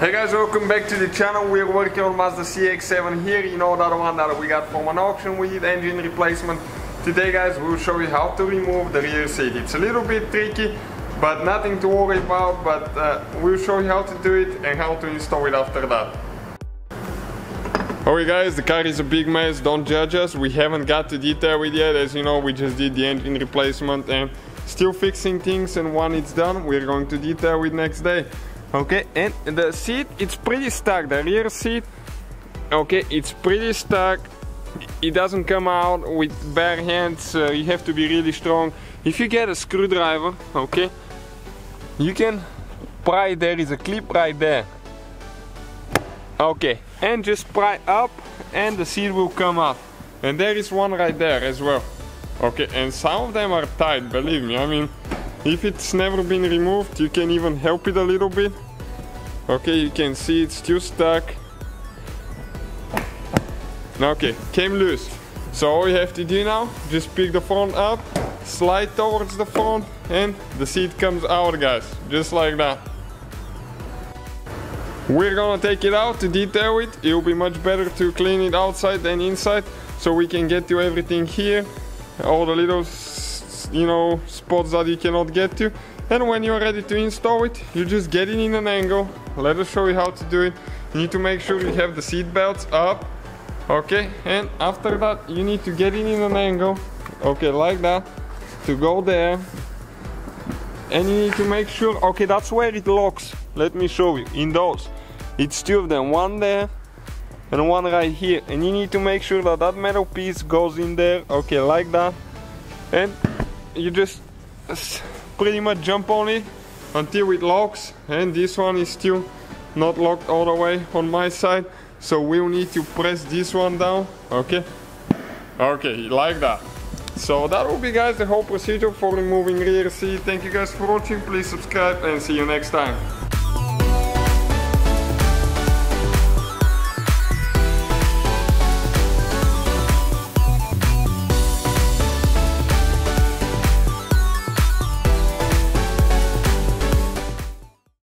Hey guys, welcome back to the channel. We're working on Mazda CX-7 here. You know that one that we got from an auction with engine replacement. Today guys, we'll show you how to remove the rear seat. It's a little bit tricky, but nothing to worry about. But uh, we'll show you how to do it and how to install it after that. Alright guys, the car is a big mess, don't judge us. We haven't got to detail it yet. As you know, we just did the engine replacement and still fixing things and when it's done, we're going to detail it next day. Okay, and the seat, it's pretty stuck. The rear seat, okay, it's pretty stuck. It doesn't come out with bare hands. Uh, you have to be really strong. If you get a screwdriver, okay, you can pry. There is a clip right there. Okay, and just pry up, and the seat will come up. And there is one right there as well. Okay, and some of them are tight. Believe me. I mean, if it's never been removed, you can even help it a little bit. Okay, you can see it's still stuck. Okay, came loose. So all you have to do now, just pick the front up, slide towards the front, and the seat comes out, guys. Just like that. We're gonna take it out to detail it. It'll be much better to clean it outside than inside, so we can get to everything here. All the little you know, spots that you cannot get to. And when you're ready to install it, you just get it in an angle. Let us show you how to do it. You need to make sure you have the seat belts up. Okay, and after that, you need to get it in an angle. Okay, like that, to go there. And you need to make sure, okay, that's where it locks. Let me show you, in those. It's two of them, one there and one right here. And you need to make sure that that metal piece goes in there, okay, like that. And you just pretty much jump on it until it locks and this one is still not locked all the way on my side. So we'll need to press this one down okay? Okay like that. So that will be guys the whole procedure for removing rear seat. Thank you guys for watching. Please subscribe and see you next time